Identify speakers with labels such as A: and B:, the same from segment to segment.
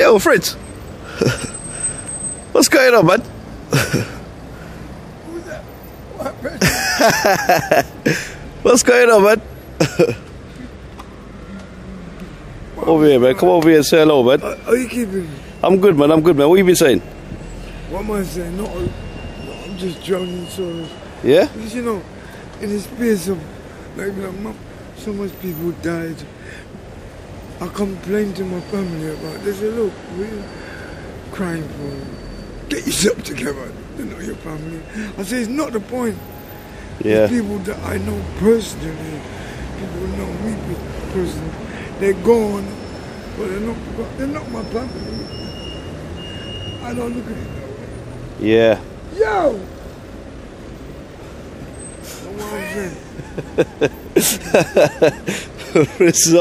A: Yo, Fritz. What's going on, man? What's going on, man? over here, man. Come over here and say hello, man.
B: Are, are you keeping?
A: I'm good, man. I'm good, man. What you been saying?
B: What am I saying? No, I'm just drowning sorrows.
A: Yeah?
B: Because you know, in the space of like, like so much people died. I complained to my family about. They said, "Look, we're crying for. Get yourself together. You know your family." I say, "It's not the point.
A: Yeah.
B: People that I know personally, people who know me personally, they're gone, but they're not. They're not my family. I don't look at it that way.
A: Yeah.
B: Yo! Know what I'm saying?
A: Fritz,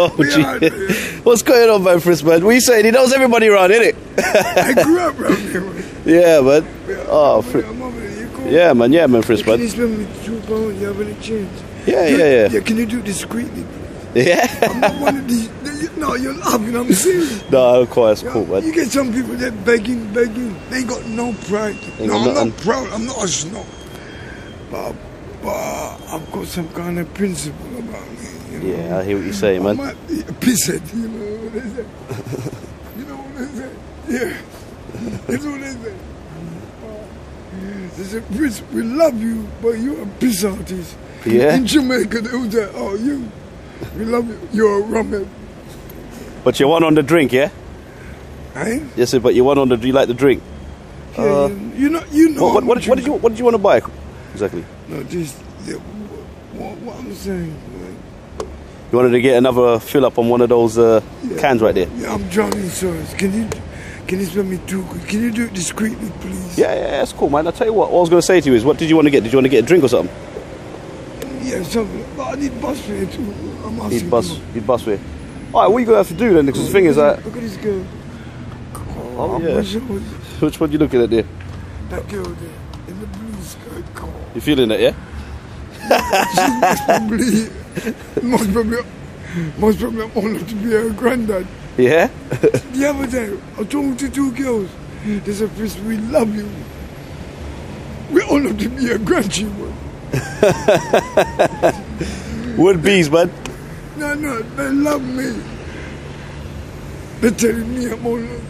A: oh,
B: We
A: What's going on, man, Fritz, man? You saying? He knows everybody around, innit?
B: I grew up around here. man.
A: Yeah, man. Oh,
B: I'm
A: Fritz.
B: I'm over there. Cool?
A: Yeah, man. Yeah, man, Fritz,
B: Can you spend me two pounds? You have any change?
A: Yeah, yeah, yeah.
B: Yeah, can you do it discreetly?
A: Yeah.
B: I'm not one of these. No, you're laughing. I'm serious.
A: no, of course. Cool,
B: You get some people that begging, begging. They ain't got no pride. No, I'm not proud. I'm not a snob. But, but I've got some kind of principle about me. You know?
A: Yeah, I hear what you're saying, man.
B: a pisshead, you know what they say. you know what they say? Yeah. That's what they say. Uh, They say, Prince, we love you, but you're a piss artist.
A: Yeah.
B: In Jamaica, they would say, oh, you, we love you, you're a rumhead.
A: But you want on the drink, yeah?
B: Eh?
A: Yes, sir, but you want on the. Do you like the drink?
B: Yeah,
A: Uh,
B: you, know, you know.
A: What, what,
B: I'm
A: what, did you What did you want to buy exactly?
B: No, just, yeah, what, what I'm saying.
A: You wanted to get another fill up on one of those uh,
B: Yeah.
A: cans right there.
B: Yeah, I'm drowning sir. Can you, can you spend me two? Can you do it discreetly, please?
A: Yeah, yeah, that's cool, man. I'll tell you what. What I was going to say to you is, what did you want to get? Did you want to get a drink or something?
B: Yeah, something. But I need bus fare too. I'm asking.
A: Need bus. Need bus fare. All right, what are you gonna have to do then? Because the thing is, that
B: Look at this girl.
A: Oh,
B: I'm
A: yeah.
B: sure
A: which one you looking at there?
B: That girl there in the blue skirt.
A: You feeling that? Yeah.
B: Most probably, most probably I'm enough to be her granddad.
A: Yeah.
B: The other day, I talking to two girls. They said, Chris, we love you. We're enough to be her grandchildren.
A: Wood bees, man.
B: No, no, they love me. They're telling me I'm enough.